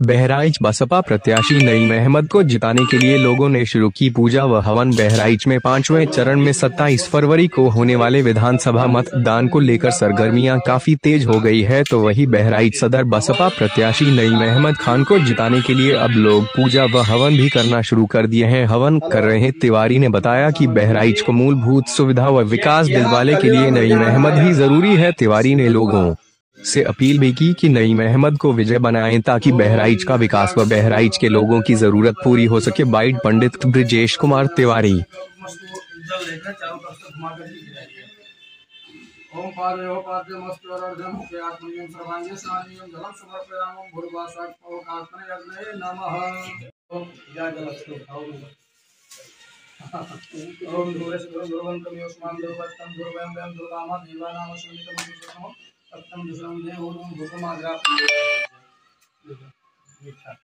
बहराइच बसपा प्रत्याशी नईम अहमद को जिताने के लिए लोगों ने शुरू की पूजा व हवन। बहराइच में पाँचवें चरण में 27 फरवरी को होने वाले विधानसभा मतदान को लेकर सरगर्मियाँ काफ़ी तेज हो गई है तो वही बहराइच सदर बसपा प्रत्याशी नईम अहमद खान को जिताने के लिए अब लोग पूजा व हवन भी करना शुरू कर दिए हैं। हवन कर रहे तिवारी ने बताया की बहराइच को मूलभूत सुविधा व विकास दिलवाने के लिए नईम अहमद ही ज़रूरी है, तिवारी ने लोगों से अपील भी की कि नईम अहमद को विजय बनाएँ ताकि बहराइच का विकास व बहराइच के लोगों की ज़रूरत पूरी हो सके। बाइट पंडित ब्रिजेश कुमार तिवारी। सत्यम दुसरम देव ओम भूकमाग्रा मीठा